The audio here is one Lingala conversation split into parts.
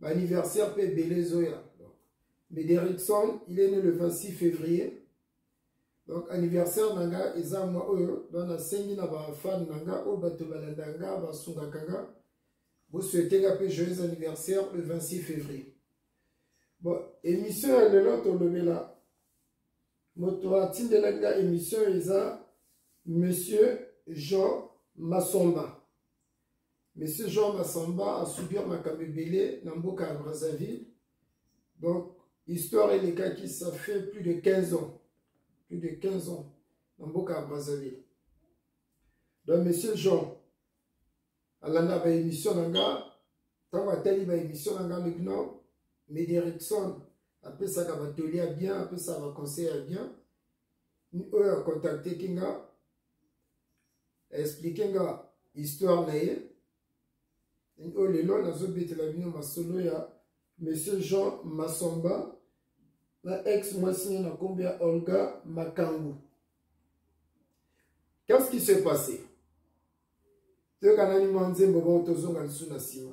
ba anniversaire mpe ebele ezoya mais derrickson il est né le 26 février donc anniversaire na nga eza mwa oyo donc nasengi na bafane na nga oyo bato balanda nga basungaka nga bosuete nga mpe joyeux anniversaire le 26 février bon émission ya lelo tolobela moto atindelaki nga émission eza monsieur jean masomba Monsieur Jean Massamba a subir makambo ebele na mboka ya Brazzaville. Donc, histoire elekaki, ça fait plus de 15 ans. Plus de 15 ans na mboka ya Brazzaville. Donc, Monsieur Jean, alanda ba émission na nga, ntango atali ba émission na nga maintenant, Medi Erickson apesaka batoli ya bien, apesaka baconseil ya bien. oyo akontakteki nga explike nga histoire na ye oyo lelo nazobetela bino masolo ya monsieur jean masomba na ex mwasi na nkombo ya olga makangu qu'est-ce qui s'est passé toyokanani mwa nzembo bongo tozonga lisu na nsima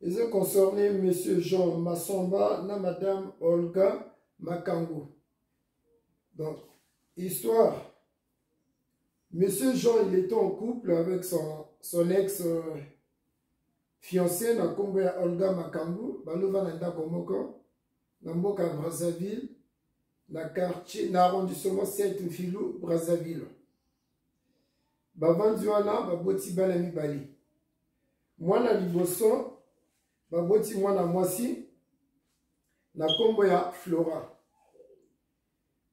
eze concerné monsieur jean masomba na madame olga makango donc histoire monsieur jean il était en couple avec son, son ex euh, fiancé na nkombo ya olga makambo balova na ndako moko na mboka brazzaville na quartier na arrondissement saint mfilu brazzaville bavandi wana baboti bana mibale mwana liboso baboti mwana mwasi na nkombo ya flora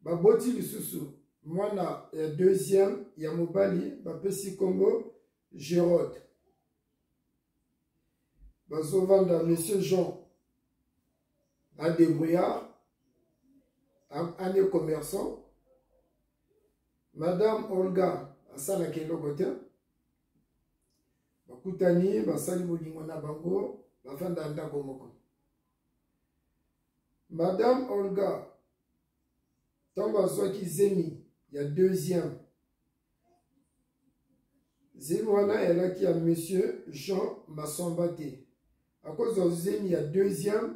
baboti lisusu mwana ya deuxième ya mobali bapesi nkombo gerode bazovanda monsieur jean adebrouillard ane commerçant madame olga asalaka eloko te bakutani basali bolingo na bango bafanda ndako moko madame olga ntango azwaki zemi ya deuxième zemi wana eyalaki ya monsieur jean masomba te akozwa zemi ya deuxième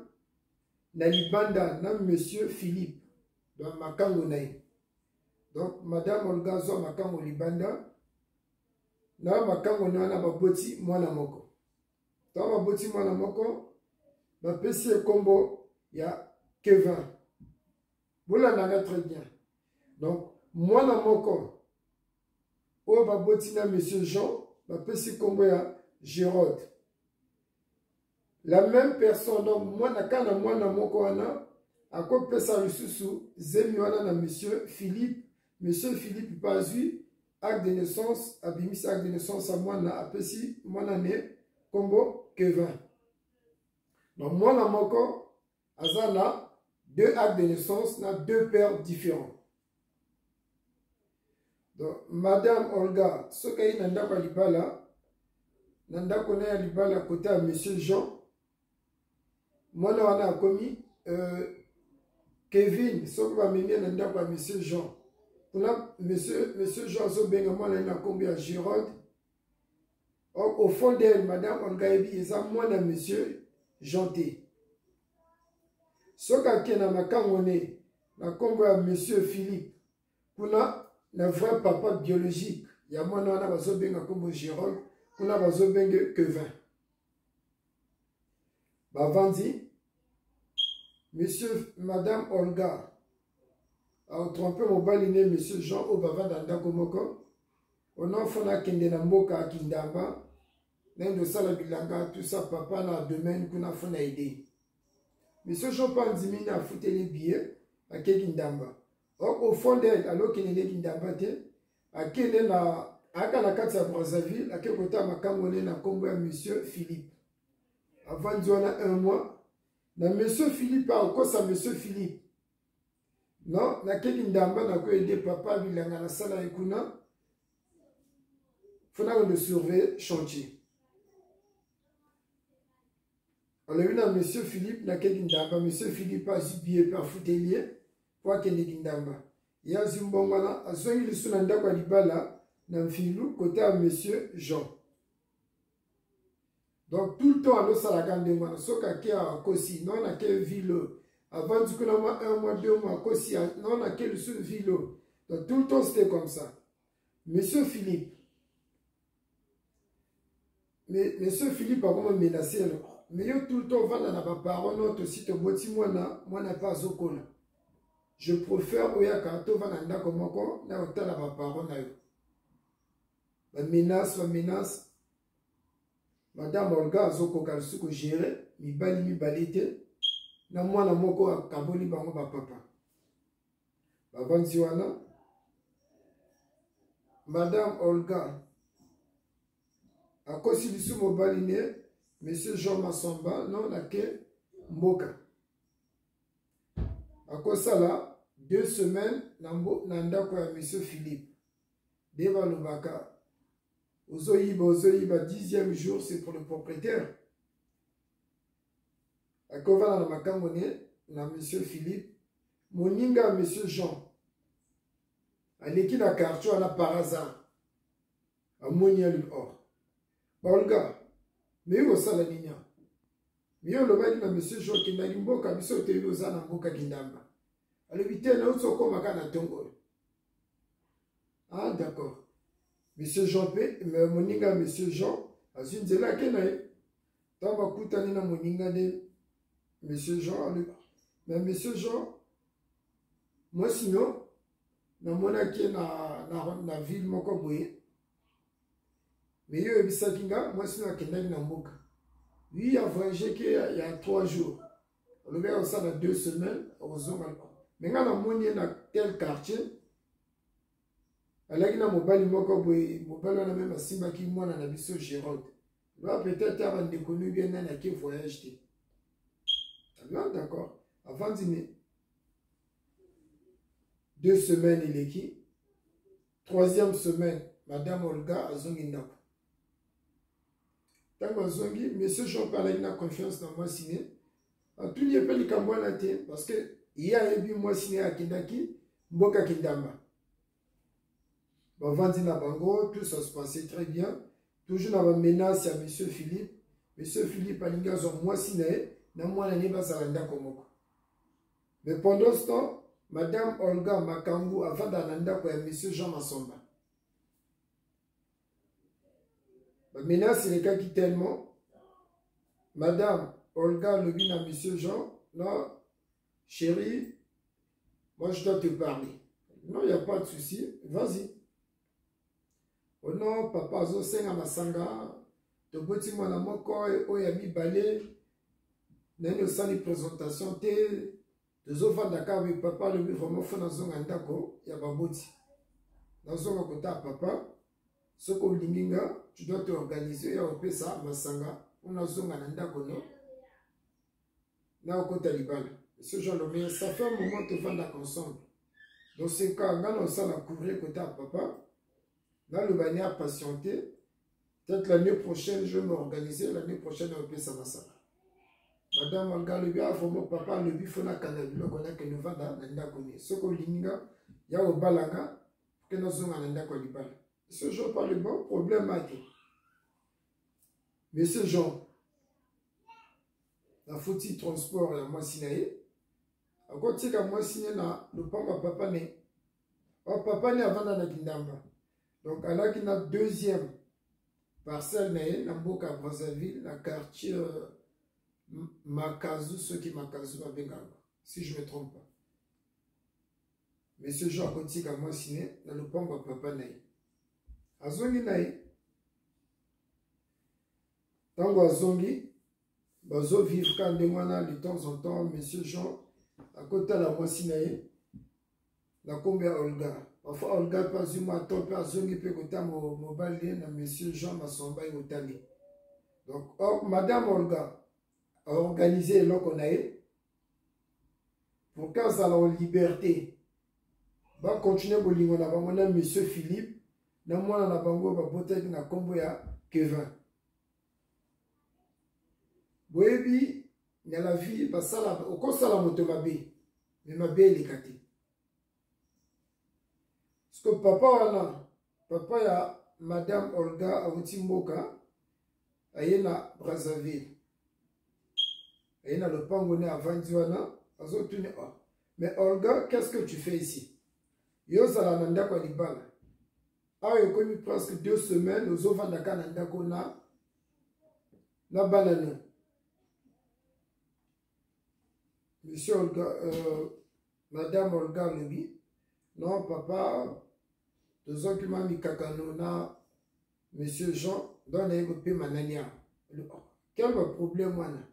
na libanda na monsieur philippe donc makango na ye donc madame olga azwa makango libanda na oyo makango na wana baboti mwana moko ntango baboti mwana moko bapesi ye nkombo ya kevin bolandaka très bien donc mwana moko oyo baboti na monsieur jean bapesi nkombo ya gerode la même personne donc mwana kana mwana moko wana akopesa lisusu zemi wana na monsieur philippe monsieur philippe mpe azwi acte de naissance abimisi acte de naissance ya mwana apesi mwana ne nkombo kevin donc mwana moko aza na deux actes de naissance na deux pères différents donc madame olga soki ayi na ndako ya libala na ndako na ya libala kota ya monsieur jean mwana wana akomi euh, kevin soki bamemi ye na ndako ya monsieur jean kuna monsieur, monsieur jean azobenga mwana ye na nkombo ya gerode au, au fond d'elle madame wangayebi eza mwana monsieur jean te soki ake na makango ne na nkombo ya monsieur philippe kuna na vrai papa biologique ya mwana wana bazobenga nkombo gerome kuna bazobenge kevin bavandi monsieur madame olga aotrompe mobali ne monsieur jean oyo bavanda ndako moko onofana akende na mboka kindamba nende osala bilanga tusa papa na domaine kuna afana ede monsieur jean mpe andimi nde afuteli biye ake kindamba or au fond d'elle alokende nde kindamba te akende na aka na kati ya brazzaville ake kotala makambo ne na nkombo ya monsieur philippe avandi wana un mois na monsieur philippe akokosa monsieur philippe non nakeki ndamba nakoyede papa bilanga nasala ye kuna fo nakondo surveille chantier alobi na monsieur philippe nakeki ndamba monsieur philippe azwi biye mpe afuteli ye mpo akendeki ndamba ye azwi mbongo wana azongi lisu na ndako ya libala na mfilu kota ya monsieur jean donc tout le temps azosalaka ndenge wana soki ake akosi non ake vilo avandi kuna mwa un mois deux mois akosi non ake lisusu vilo donc tout le temps c'était comme ça monsieur philippe mais monsieur philippe akoma menase no mais yo tout le temps ovanda na baparent no tosi toboti mwana mwana mpe azokola je préfère oyaka tovanda ndako moko na otala baparent na yo ba menace ba menace madame olga azokoka lisusu kogere mibali mibale te na mwana moko akaboli bango bapapa bavandi wana madame olga akosi biso mobali ne monsieur jean masamba non nake mboka akosala deux semaines na, na ndako ya monsieur philippe nde balobaka ozoyiba ozoyiba dixième jour c'est pour le propriétaire akovanda na makambo ne na monsieur philippe moninga ya monsieur jean aleki na quartier wana par hasard amoni ya lil or baoluka meyi kosala nini a miyo olobaki na monsieur jean okendaki mboka biso oteyi oza na mboka kindamba alobi te nauti okoma kaka na ntongo oyo ah d'accord monsieur jean mpe moninga monsieur jean azwi nzela ake na ye ntango bakutani na moninga nde monsieur jean alobi mais monsieur jean moi sinon namonaki ye na, na, na ville moko boye me ye oyebisaki nga mwasi oyo akendaki na mboka wi ya voyage ke ya, ya trois jours olobi akosala deux semaines akozonga me ngai namoni ye na tel quartier alaki na mobali moko boye mobali wana meme asimbaki mwana na biso gerode ba peut-être ya bandeko noyebi ye nani ake voyage te abian d'accord avandi ne deux semaines eleki troisième semaine madame olga azongi ndako ntango azongi monsieur jean paul alaki na confiance na mwasi ne atuni ye mpe likambo wana te parce que ye ayebi mwasi ne akendaki mboka kindamba bavandi na bango tout ça se passait très bien toujours na bamenace ya monsieur philippe monsieur philippe alingi azwa mwasi na ye na mwana ne bazala ndako moko mais pendant ce temps madame olga makambu avandaka na ndako ya monsieur jean masomba bamenase elekaki tellement madame olga alobi na monsieur jean na chérie moi je dois te parler non il n'y a pas de souci vas-y o oh non papa azosenga masanga toboti mwana moko oyo ya mibale nani osali présentation te tozofanda kaka me papa alobi vraiment fo nazonga ndako ya baboti nazonga kotala papa soki olingi nga tu dois te organise ya kopesa masanga mpo nazonga na ndako no na okota libala ce genre de mais ça fait un moment tofandaka ensemble donc ce cas nga na osala couvrir kota papa naloba ni apatiente Peut-être l'année prochaine, je vais m'organiser. L'année prochaine, on peut ça masala. Madame Olga lobi avoma ah, papa lobi fona kanga biloko na ke novanda na ndako ni soko linga ya obalanga ke na zonga na ndako libala. Ce jour par le bon problème à tout. Monsieur Jean, la foutie transport ya mwasi na ye akotika mwasi ne na lopango ya papa ne papa ne avanda na kindamba donc alaki na deuxième parcelle na ye na mboka ya brazzaville na quartier euh, makazu soki makazu babengaka si je me trompe pas monsieur jean akotika mwasi ne na lopango ya papa na ye azongi na ye ntango azongi bazovivre ka ndenge wana de temps en temps monsieur jean akotala mwasi na ye na nkombo ya olga parfois olga mpe azwi mwa to mpe azongi mpe kota mobali ye na monsieur jean masomba ye otali donc or madame olga aorganize eloko na ye pour que azala o liberté bakontinue bolingo na bango na monsieur philippe na mwana na bango oyo babotaki na nkombo ya kevin boyebi na la vie basala okosala moto mabe mais mabe eleka te siko papa wana papa ya madame olga awuti mboka aye na brazzaville aye na lopango ne avandi wana azotuni oh. mais olga qu'est ce que tu fais ici yo ozala na ndako ya libala awa ekomi presque deux semaines ozovanda kaka na ndako na na bana nio Monsieur Olga, euh, Madame Olga alobi non papa tozokima mikakano na Monsieur Jean donc naye kopema nani awa quel va problème wana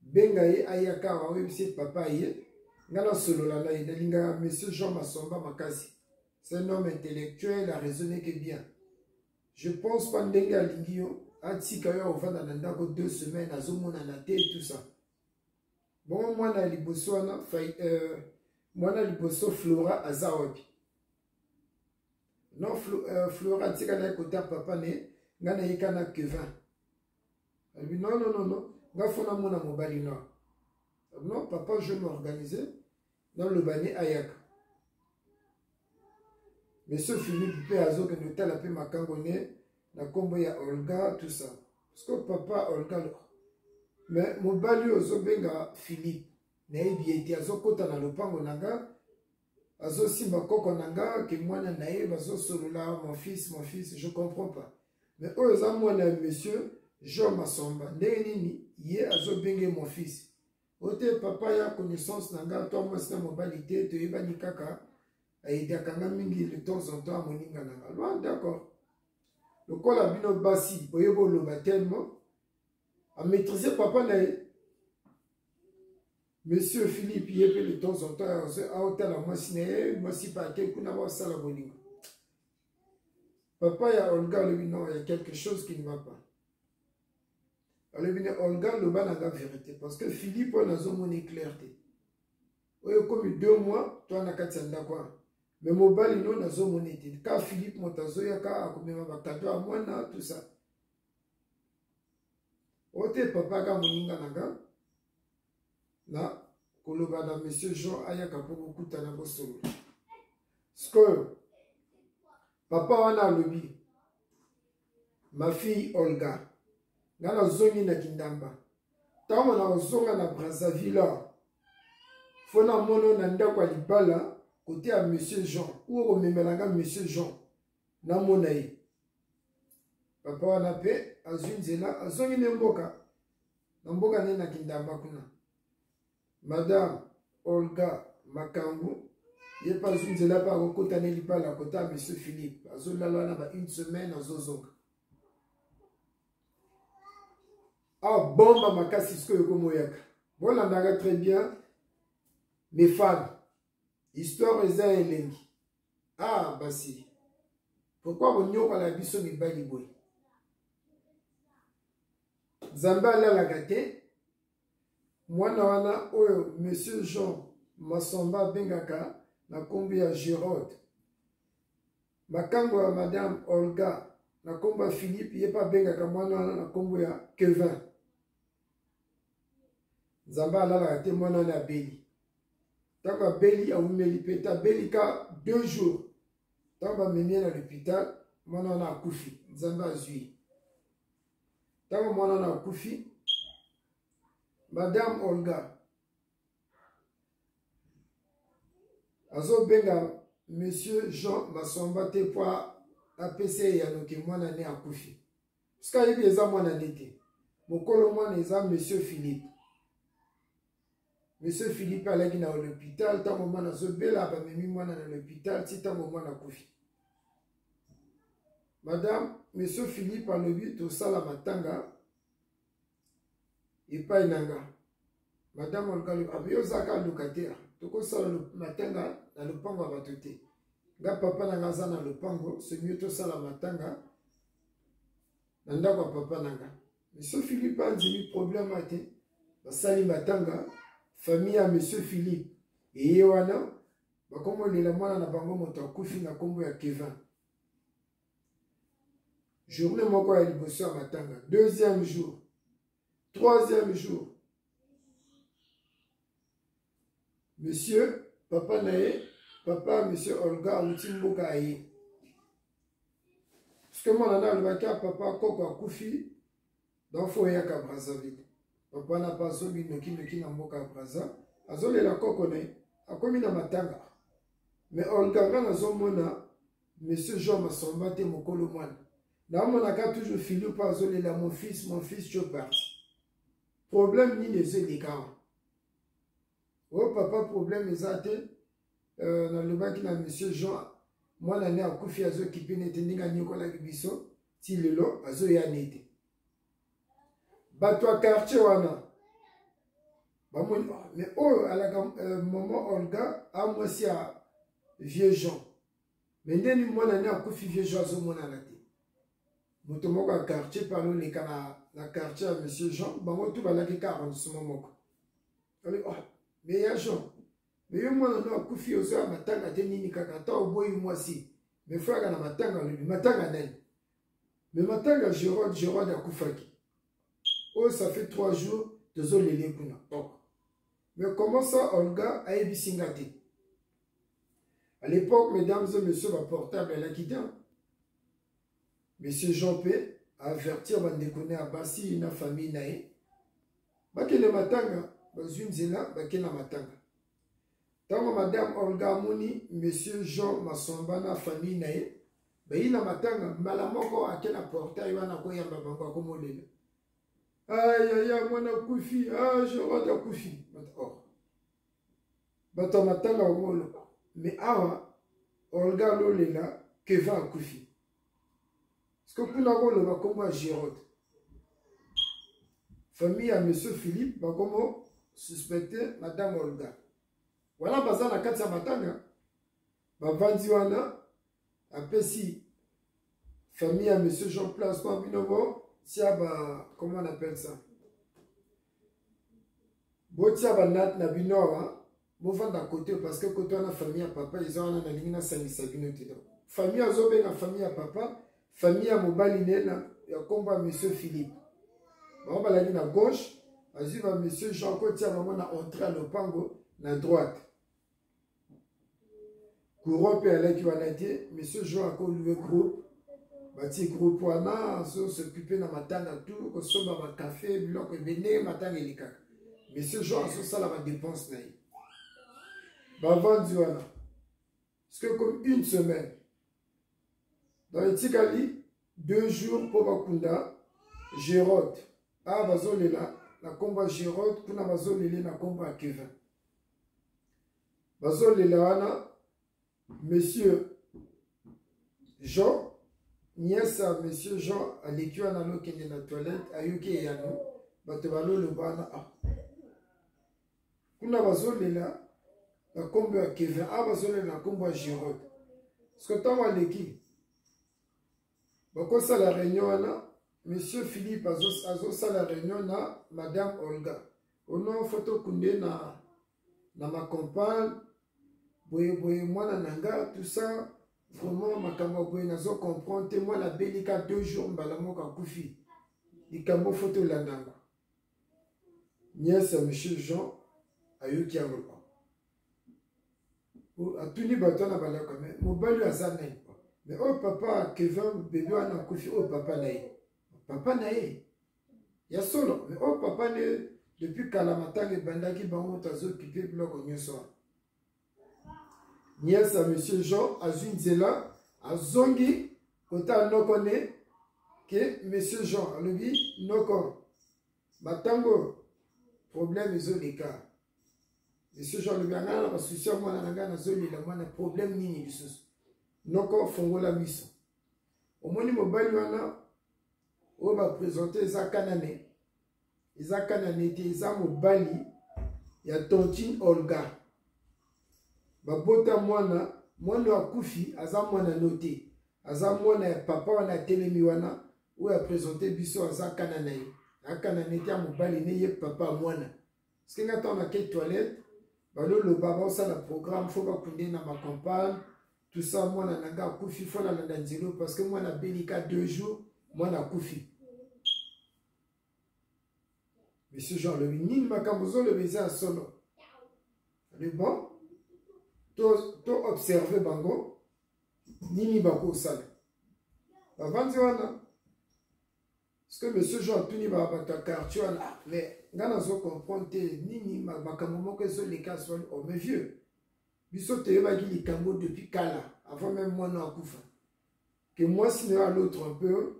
benga ye ayaka awa oyebisi ye papa ye ngai nasolola na ye nalingaka Monsieur Jean Masomba makasi c'est un homme intellectuel araisonneke bien je pense pas ndenge alingi yo atika yo akovanda na ndako deux semaines azomonana te tout ça bongo mwana ya liboso wana euh, mwana ya liboso flora aza wapi non Flo, euh, flora atika naye kota papa ne ngai nayeka na kevin alobi non non non non ngai fona mona mobali noir non papa je m'organiser naloba ni ayaka monsieur philippe mpe azokende otala mpe makambo ne na nkombo ya olga tout ça parce que papa olga mais mobali oyo ozobenga philippe nayebi ye te azokɔta na lopango na nga azosimba koko na nga ke mwana na ye bazosolola mon fils mon fils je comprends pas mais oyo oza mwana ya monsieur jean masomba ndenge nini ye azobenge mon fils ote papa ya connaissance na ngai to mwasi na mobali te toyebani kaka ayedaka nga mingi le temps en temps moninga na nga loin d'accord lokola bino basi boye boloba tellement amaîtrise papa na ye monsieur philippe ye mpe le temps en temps aotala mwasi na ye mwasi mpe ake kuna baosala bolingo papa ya olga alobi non ya quelque chose qui ne va pas alobi ne olga loba na nga verité parce que philippe wana azomoni clair te oyo ekomi deux mois to na kati ya ndako wana me mobali no nazomoni te ka philippe moto azoyaka akomema bakado ya mwana tout ça o te papa aka moninga na nga na koloba na monsieur jean ayaka mpo kokutana bosolo sikoyo papa wana alobi Ma fille Olga, nga nazongi na kindamba ntango nakozonga na brazzaville fo namono na ndako ya libala kote ya monsieur jean oyo komemelanga monsieur jean namona ye papa wana mpe azwi nzela azongi nde mboka na mboka nde na kindamba kuna madame olga makambu ye mpe azwi nzela mpe akokota ne libala akota monsieur philippe azolala wana ba une semaine azozonga abomba ah, makasi sikoyo ekomoyaka bolandaka très bien mes fans histoire eza ya elengi ah basi pourkui bonyokola ya biso mibali boye nzambe alalaka te mwana wana oyo monsieur jean masamba abengaka na nkombo ya gerode makango ya madame olga na nkombo ya philippe ye mpe abengaka mwana wana na nkombo ya kevin nzambe alalaka te mwana wana abeli ntango abeli awumeli mpe te abeli ka deux jours ntango bamemi ye na lopital mwana wana akufi nzambe azwi ntango mwana na akufi madame olga azobenga monsieur jean masomba te mpo apesa ye ya noki mwana ne akufi soki ayebi eza mwana ne te mokolo mwana eza monsieur philippe monsieur philippe alaki na l'hôpital ntango mwana azobela bamemi mwana na l'hôpital ti ntango mwana akufi madame monsieur philippe alobi tosala matanga epai na nga madame olukalobi abi ozalaka locataire tokosala matanga na lopango ya bato te nga papa na nga aza na lopango soki tosala matanga na ndako ya papa na nga monsieur philippe andimi problème ate basali matanga famille ya monsieur philippe eye wana bakomolela mwana na bango moto akufi na nkombo ya kevin journée moko ya liboso ya matanga deuxième jour troisième jour monsieur papa na ye papa monsieur olga auti mboka ya ye parceke mwana na alobaki ya papa koko akufi donc fo eyaka brazzaville papa na pa azongi nokindoki na mboka ya brazza azolela koko na ye akomi na matanga mais olga nga nazomona monsieur jean masomba te mokolo mwana naomonaka toujours philipe azolela mon fils mon fils jo parti problème nini ezo eleka awa o oh, papa problème eza te euh, nalobaki na monsieur jean mwana ne akufi azokipe nete ndenge anyokolaki biso ti lelo azoya nete bato ya quartier wana bamoni me oyo alaka euh, mama olga amwasi ya vieux jean me ndeni mwana ne akufi vieux jean azomonana te moto moko ya quartier mpe aloleka na, na quartier ya monsieur jean bango tu balaki ka arrondissement moko alobi oh, me ya jean me yo mwana no akufi ozoya matanga te nini kaka ata oboyi mwasi me foyaka na matanga alobi matanga nani mais matanga ya gerode gerode akufaki oyo oh, ça fait trois jours tozolele kuna oh. mais comment ça olga ayebisi nga te à l'époque mesdames et messieurs baportable alaki te monsieur jean p avertir bandeko na ya basi na famille na ye bakende matanga bazwi nzela bakenda matanga ntango madame olga amoni monsieur jean masomba na famille na ye bayi na matanga mbala moko ake na portail wana akoyamba bango akomolela ayaya mwana akufi gerard ah, akufi oh. bato ya matanga bakomoloba me awa olga lolela keva akufi Siko kuna ko loba kombo ya Gerode. Famille ya monsieur Philippe bakomo suspecter madame Olga. Wana baza na kati ya matanga bavandi wana apesi famille ya monsieur Jean Place kwa bino bo tia ba comment on appelle ça? Botia ba nat na bino awa bovanda kote parce que kote wana famille ya papa eza wana nalingi nasangisa bino te donc famille azobenga famille ya papa famille ya mobali ne na ya nkombo ya monsieur philippe bango balaki na gauche azwi ba monsieur jean kotia bango na entrée ya lopango na droite courant mpe alaki wana te mais ce jour akolue groupe batie groupe wana azosokipe na matanga tour kosomba bacafe biloko ebende matanga elekaka mais ce jour azosala badepense na ye bavandi wana ce que comme une semaine donc etikali deux jours mpo bakunda gerode awa bazolela na nkombo ya gerode kuna bazolele na nkombo ya kevin bazolela wana monsieur jean nièce ya monsieur jean aleki wana alokende na toilette ayoki eyano bato baloloba wana a ah. kuna bazolela na nkombo ya kevin a ah, bazolela na nkombo ya gerode soki ntango aleki bakosala réunion wana monsieur philippe azosala réunion na madame olga ono fotokunde na na ma compagne boye boye mwana na nga tout ça vraiment makambo ya boye nazo comprendre te mwana abeli ka deux jours mbala moko akufi likambo fo tolanda yango niese monsieur jean ayoki yango pa atuni bato wana balaka me mobali oyo aza nani me oyo oh, papa kevin bebe wana akufi oyo oh, papa na ye papa na ye ya solo me oyo oh, papa nde depuis kala matanga ebandaki bango moto azokipe biloko nyonso wana niese ya monsieur jean azwi nzela azongi kota noko ne ke monsieur jean alobi noko batango problème ezoleka monsieur jean alobi angai na basusi ya mwana na ngai nazolela mwana problème nini lisusu noko fongola miso omoni mobali wana oyo bapresente eza kanane eza kanane te eza mobali ya tontine olga babota mwana mwana oyo akufi aza mwana no te aza mwana ya papa wana atelemi wana oyo apresente biso aza kanane ye akanane te ya mobali ne ye papa mwana soki nga ntango nake toilette baloloba baosala programme fo bakunde na bacampagne tout ça mwana na nga akufi fo nalanda nzelo parce que mwana abelika deux jours mwana akufi monsieur jean alobi nini makambo ozoloba eza ya solo ale bon to, to observe bango nini bakosala bavandi wana ce que monsieur jean atuni bato ya quartier wana ah, mais ngai nazo comprendre te nini makambo moko ezoleka azwani o oh, mais vieux biso toyebaki likambo depuis kala avant meme mwana akufa ke mwasi na yo alautre un peu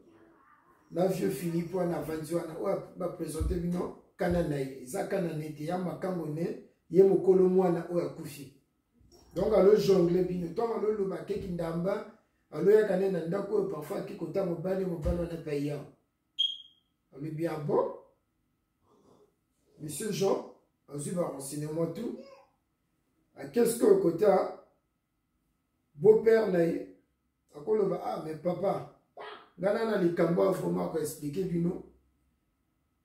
na vieux philippe wana avandi wana oyo oh, bapresente bino kana na ye eza kana na ete ya makango ne ye mokolo mwana oyo akufi donc alo jongle bino ntango alo loba ake kindamba alo yaka nde na ndako oyo parfois ake kota mobali mobali wana paya alobi ah bon monsieur jean azwi barenseignement tout ake sikoyo kota beau-père na ye akoloba ah mais papa ngai nana likambo ya vraimen akoexplike bino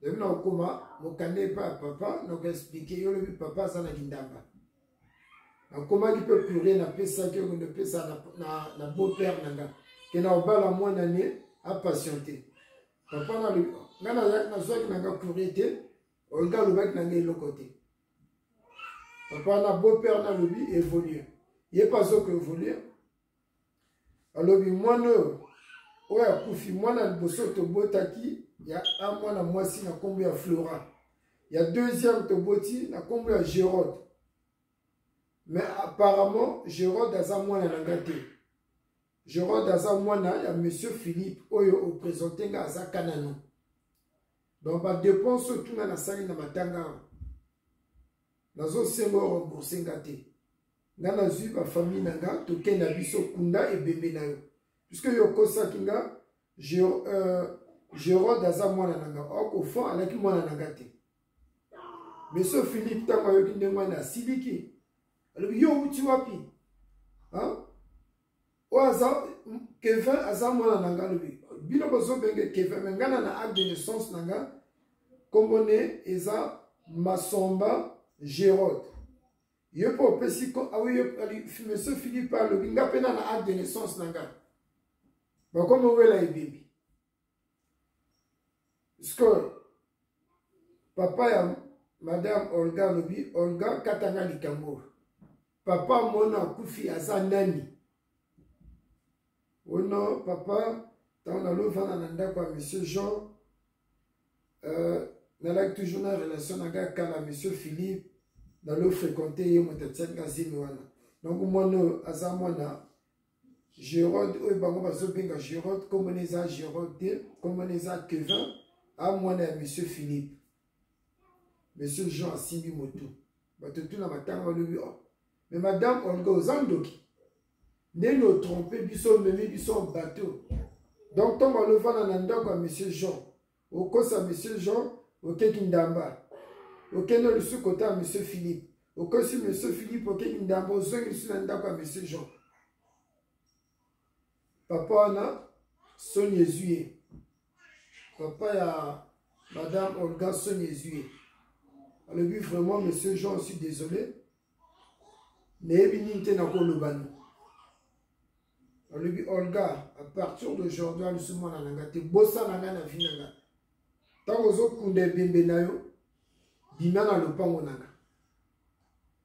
yango nakokoma mokanda epai ya papa nakoexplike yo lobi papa aza na kindamba nakomaki mpe courrier napesaki oyo napesa na beau père na nga ke na obala mwana ne apatiente papa nalobi nga nazwaki na nga courrier te olga alobaki na nga eloko te papa na beau père nalobi évolue ye mpe azokoevolue alobi mwana oyo oyo akufi mwana ya liboso tobotaki ya a mwana mwasi na nkombo ya flora ya deuxième toboti na nkombo ya gerode mais apparemment gerode aza mwana na nga te gerode aza mwana ya monsieur philippe oyo opresente nga aza kanano donc badepense oyo tuna nasali na matanga awa nazosenga orembourse nga te nga nazwi ba famille na nga toke na biso kunda ebembe na yo puisque yo okosaki nga euh, gerode aza mwana na nga oko fond alaki mwana na nga te monsieur philippe ntango ayoki ndenge wana asiliki alobi yo outi wapi oyo aza kevin aza mwana na nga alobi bino bozobenge kevin me ngai na na acte de naissance na nga nkombo ne eza masomba gerode ye mpe opesi monsieur philippe alobi nga mpe na na acte de naissance na nga bakomi owela ebimi sikoyo papa ya madame olga alobi olga katanga likambo oyo papa mona akufi aza nani ono papa ntango nalofanda na ndako ya monsieur jean euh, nalaki toujours na relation na ngai kala monsieur philippe nalo fréquente ye moto atiaki na zemi wana donc mwana oyo aza mwana gerode oyo bango bazobenga gerode komona eza gerode te komona eza kevin a mwana ya monsieur philippe monsieur jean asimbi motu bato tuna matanga balobi oh, Mais madame Olga oza ndoki ndenge otrompe biso omemi biso en bateau donc ntango alofana na ndako ya monsieur jean okosa monsieur jean oke kindamba okende lisusu kota ya monsieur philippe okosi monsieur philippe oke kindamba ozongi lisusu na ndako ya monsieur jean papa wana soni ezwi ye papa ya madame olga soni ezwi ye alobi vraiment monsieur jean suis désolé nayebi nini te nakolobani alobi olga à partir d'aujourd'hui alusu mwana na nga te bosana nga na vi na nga ntango ozokunda ebembe na yo bima na lopango na nga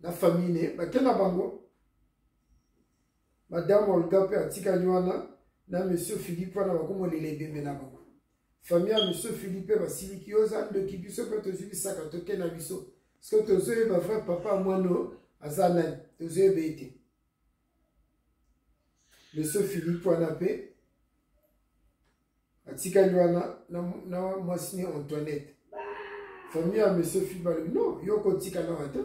na famille ne bake na bango madame olga mpe atikali wana na monsieur philippe wana bakomolela ebembe na bango famille ya monsieur philippe basiliki yo oza ndoki biso mpe tozwi bisaka toke na biso soki tozoyeba vrai papa ya mwana aza nani tozoyeba ete monsieur philippe wana mpe atikali wana na mwasi ne antoinette famille ya monsieur philippe balobi non yo kotikala wana te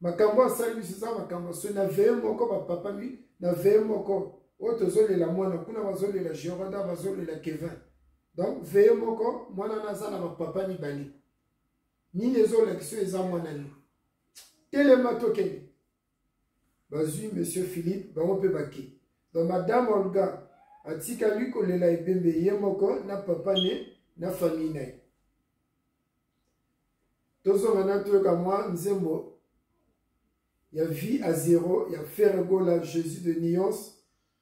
makambo asali biso eza makambo so na veye moko bapapa mi na veye moko oyo tozolela mwana kuna bazolela joranda bazolela kevin donc veye moko mwana na aza na bapapa mibale nini ezolakisa oyo eza mwana nini telema tokende bazwi monsieur philippe bango mpe bake donc madame olga atikali kolela ebembe ye moko na papa ne na famille na ye tozonga na toyoka mwa nzembo ya vie à zero ya ferre gola jésus de nuance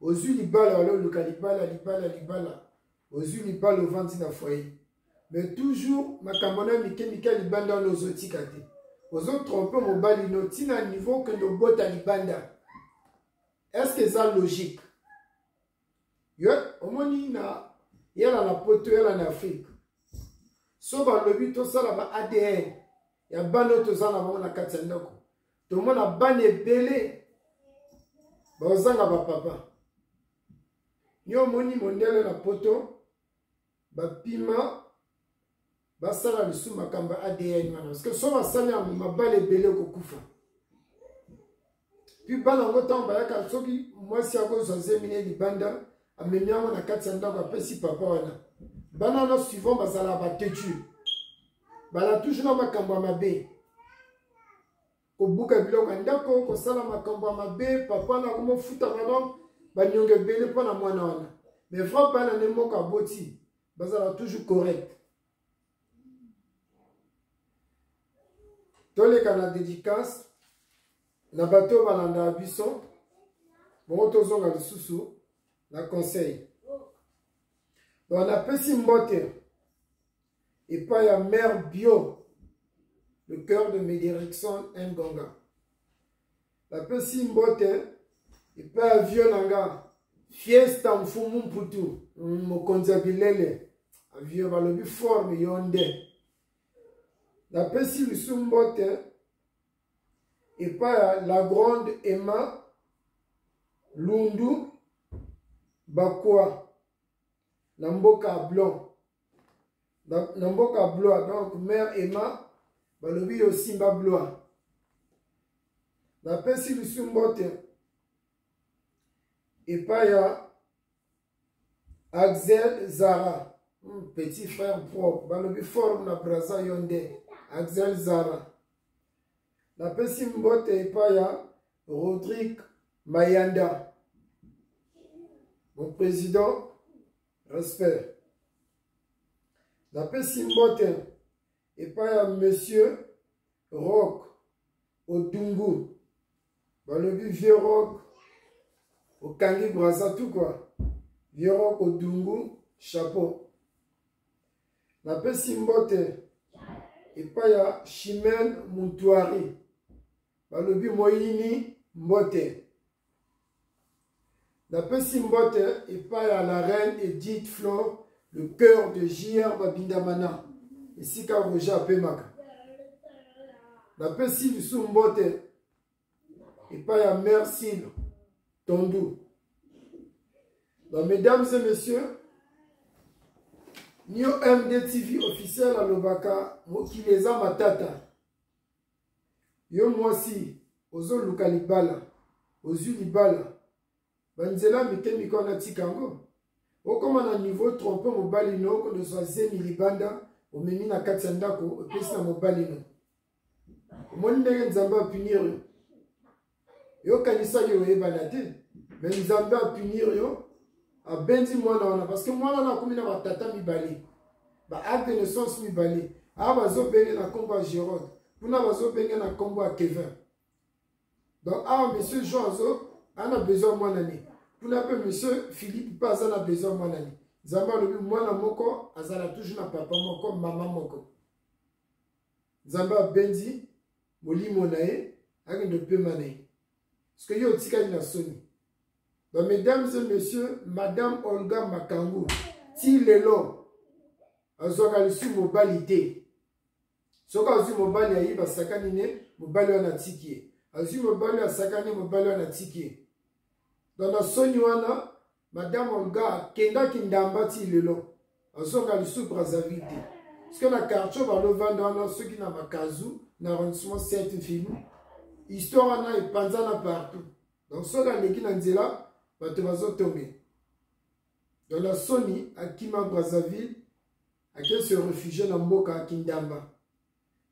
ozwi libala wala oluka libala libala libala ozwi libala ovandi na foyer mais toujours makambo na mike mike ya libanda wana ozotika te ozotrompe mobali no ntina niveau okende obota libanda estce eza logique yo omoni na yala na poto yala na afrike so balobi tosala ba adn ya bana oyo toza na bango na kati ya ndako tomona bana ebele bazanga bapapa yo omoni mondele na poto bapima basala lisusu makambo ya adn wana parceke so basali yango mabala ebele okokufa mpe bana yango ntango bayaka soki mwasi akozwa zemine libanda amemi yango na kati ya ndako apesi papa wana bana wana suivant bazalaka bateture bala toujours na makambo ya mabe kobuka biloko ya ndako kosala makambo ya mabe papa na komofuta bana banyonga ebele mpo na mwana wana mais vrai bana nde moko aboti bazala toujours correct toleka na dédicace na bato oyo balandaka biso bongo tozonga lisusu na conseil donc napesi mbote Et pas ya mère bio. Le cœur de Mederickson Ngonga. La pesi mbote. Et pas vieux nanga. Fiesta mfumu mputu. Mokonzi ya bilele. Vieux balobi forme yonde. La pesi lisu mbote. Et pas la grande Emma. Lundu. Bakwa. Na mboka blanc. na mboka blois donc mare ema balobi yo simba blois napesi lisu mbote epai ya axel zara hmm, petit frère propre balobi forme na braza yo nde axel zara napesi mbote epai ya rodrigue mayanda mon président Respect. Napesi mbote epai ya monsieur Rock Odungu. Balobi vieux Rock okangi brasa tout quoi. Vieux Rock Odungu chapeau. Napesi mbote epai ya Chimène Mutuari. Balobi moyini mbote. napesi mbote epai ya la reine edith flore le cœur de jr babindamana esika roger apemaka napesi lisusu mbote epai ya mère sile tondu ba mesdames et messieurs nio md tv officiel alobaka mokili eza matata Yo mwasi ozoluka libala, ozwi libala, banzela mike mike wana tika yango. Okoma na niveau trompe mobali no okozwa zemi libanda omemi na kati ya ndako opesi na mobali no. Omoni ndenge Nzambe apinir yo. yo kanisaki oyebana te me nzambe apunir yo abenzi mwana wana parce que mwana wana akomi na batata mibale ba acte de naissance mibale awa bazobenge na nkombo ya gerode kuna bazobenge na nkombo ya kevin donc awa monsieur jean azo ana besoin mwana ne kuna mpe monsieur philippe mpe aza na besoin mwana ne nzambe alobi mwana moko azala toujours na papa moko mama moko nzambe abenzi molimo na ye akende opema na ye parceke yo otikali na soni bamesdames et messieurs madame olga makangu ti lelo azwaka lisu mobali te soki azwi mobali ayi basakani ne mobali wana atiki ye azwi mobali asakani mobali wana atiki ye donc na soni wana madame olga akendaki ndamba ti lelo azonga lisusu brazzaville te parceke na quartier balovanda wana soki na makazu na arrondissement sainte ville histoire wana epanzana partout donc soki aleki na nzela bato bazotonge donc na soni akima brazzaville ake se refugie na mboka kindamba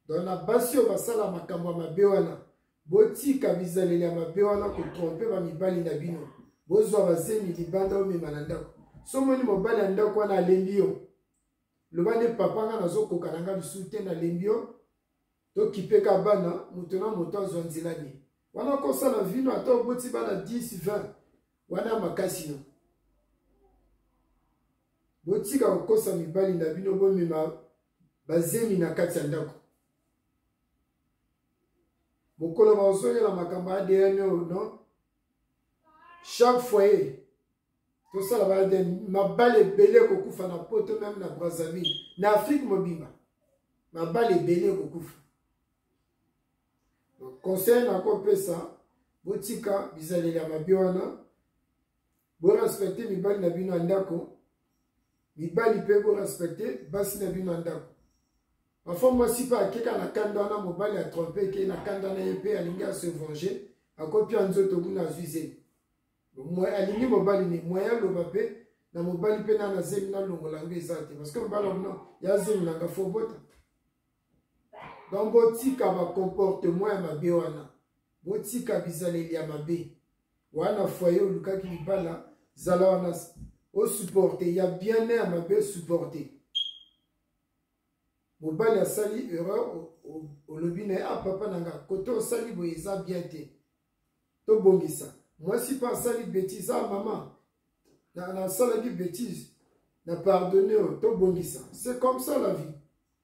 donc na basi oyo basala makambo ya mabe wana botika bizaleli ya mabe wana kotrompe bamibali na bino bozwa bazemi libanda omema na ndako somoni mobali ya ndako wana alembi yo loba nde papa nga nazokoka na nga lisusu te nalembi yo tokipeka bana moto na moto azwa nzela ne wana okosala vino ata oboti bana 10 20 wana makasi no botika kokosa mibali na bino bomema bazemi na kati ya ndako mokolo bakozongela makambo ya adn oyo non chaque foyer tosala ba adn mabala ebele ekokufa na poto meme na brazzaville na afrique mobimba mabala ebele ekokufa conseil nakopesa botika bizaleli ya mabe wana Bo respecter mibali na bino ya ndako. Mibali pe bo respecter basi na bino ya ndako. Parfois mwasi pe akeka na kanda wana mobali a trompe ke na kanda na ye pe alingi a se venger akopia nzoto kuna azwi zemi. Alingi mobali ni moyen aloba pe na mobali mpe na na zemi nalongola yango eza te parce que mobali yango ya zemi nanga fobota donc botika bacomportement ya mabe wana botika bizaleli ya mabe wana foye olukaki libala zala wana osupporte ya bien ne ya mabe osupporte mobali asali erreur olobi na ye a ah, papa na nga kote osali boye eza bien te tobongisa mwasi mpe asali betise a ah, mama nasalaki betise na pardonne oyo tobongisa c'est comme ça la vie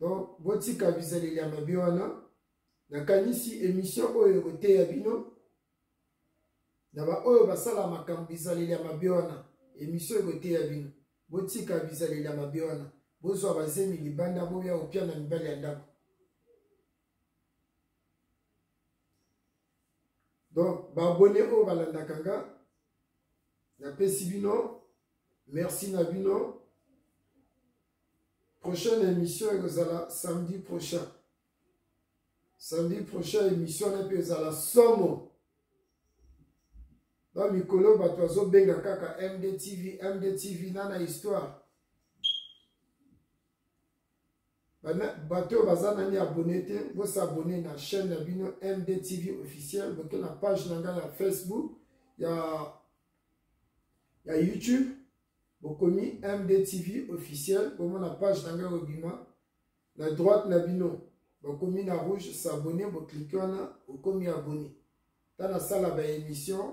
donc botika bizaleli ya mabe wana nakanisi emission oyo ekoteya bino na baoyo basala makambo bizaleli ya mabe wana emission ekoteya bino botika bizaleli ya mabe wana bozwa bazemi libanda boya kopia na mibali ya ndako donc baabone oyo balandaka nga napesi bino merci na bino prochaine émission ekozala samedi prochain samedi prochain émission wana mpe ezala somo na mikolo bato bazobenga kaka mdtv mdtv na na histoire bato oyo baza nani abone te bosabone na chaîne na bino mdtv officiel boke na page na ngai ya facebook ya, ya youtube bokomi mdtv officiel bomona page na ngai obima na droite na bino bakomi na rouge sabone boklike wana okomi abone ntango nasala baémission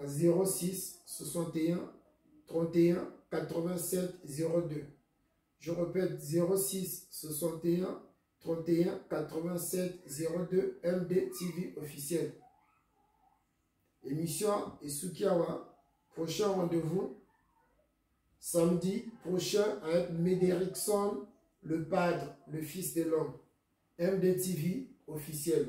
à 06 61 31 87 02. Je répète 06 61 31 87 02 MD TV officiel. Émission Isukiawa. Prochain rendez-vous samedi prochain avec Médérickson, le padre, le fils de l'homme. MD TV officiel.